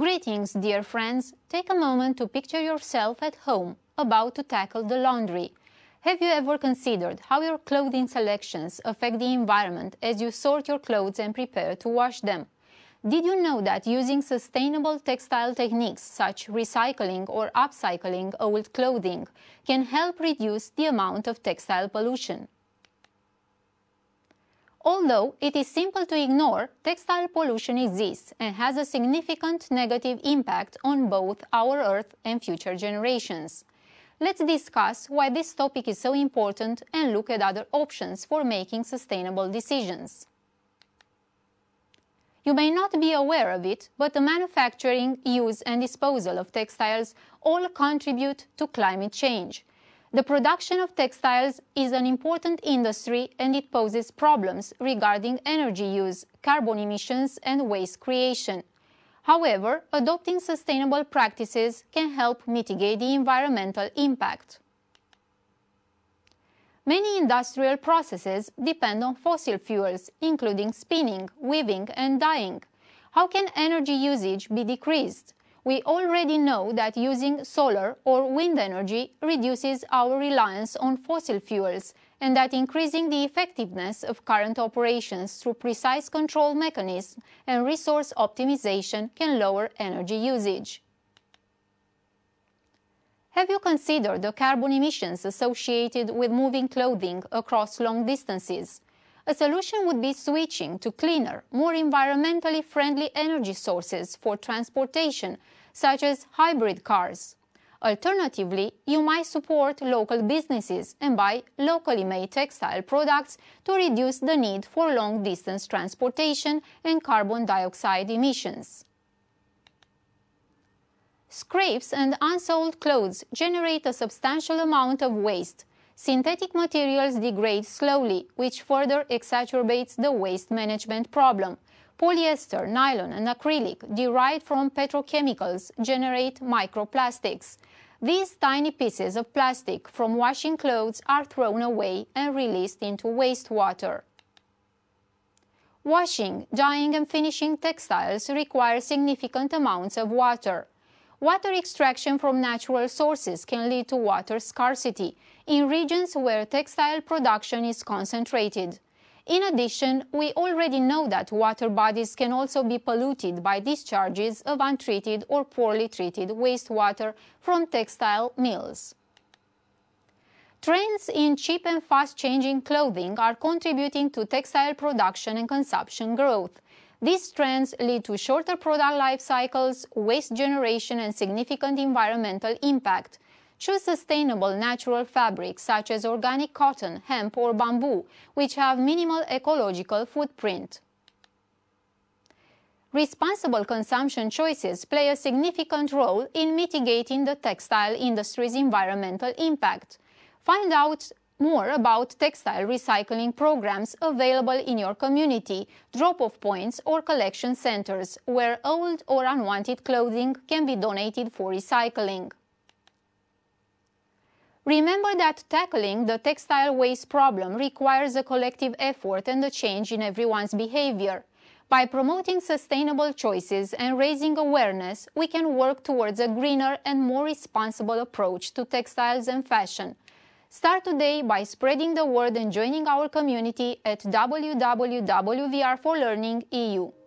Greetings, dear friends. Take a moment to picture yourself at home, about to tackle the laundry. Have you ever considered how your clothing selections affect the environment as you sort your clothes and prepare to wash them? Did you know that using sustainable textile techniques such recycling or upcycling old clothing can help reduce the amount of textile pollution? Although it is simple to ignore, textile pollution exists and has a significant negative impact on both our Earth and future generations. Let's discuss why this topic is so important and look at other options for making sustainable decisions. You may not be aware of it, but the manufacturing, use, and disposal of textiles all contribute to climate change. The production of textiles is an important industry and it poses problems regarding energy use, carbon emissions, and waste creation. However, adopting sustainable practices can help mitigate the environmental impact. Many industrial processes depend on fossil fuels, including spinning, weaving, and dyeing. How can energy usage be decreased? We already know that using solar or wind energy reduces our reliance on fossil fuels and that increasing the effectiveness of current operations through precise control mechanisms and resource optimization can lower energy usage. Have you considered the carbon emissions associated with moving clothing across long distances? A solution would be switching to cleaner, more environmentally friendly energy sources for transportation, such as hybrid cars. Alternatively, you might support local businesses and buy locally made textile products to reduce the need for long distance transportation and carbon dioxide emissions. Scraps and unsold clothes generate a substantial amount of waste, synthetic materials degrade slowly, which further exacerbates the waste management problem. Polyester, nylon, and acrylic derived from petrochemicals generate microplastics. These tiny pieces of plastic from washing clothes are thrown away and released into wastewater. Washing, dyeing, and finishing textiles require significant amounts of water. Water extraction from natural sources can lead to water scarcity in regions where textile production is concentrated. In addition, we already know that water bodies can also be polluted by discharges of untreated or poorly treated wastewater from textile mills. Trends in cheap and fast changing clothing are contributing to textile production and consumption growth. These trends lead to shorter product life cycles, waste generation, and significant environmental impact. Choose sustainable natural fabrics such as organic cotton, hemp, or bamboo, which have minimal ecological footprint. Responsible consumption choices play a significant role in mitigating the textile industry's environmental impact. Find out more about textile recycling programs available in your community, drop-off points or collection centers where old or unwanted clothing can be donated for recycling. Remember that tackling the textile waste problem requires a collective effort and a change in everyone's behavior. By promoting sustainable choices and raising awareness, we can work towards a greener and more responsible approach to textiles and fashion. Start today by spreading the word and joining our community at www.vr4learning.eu.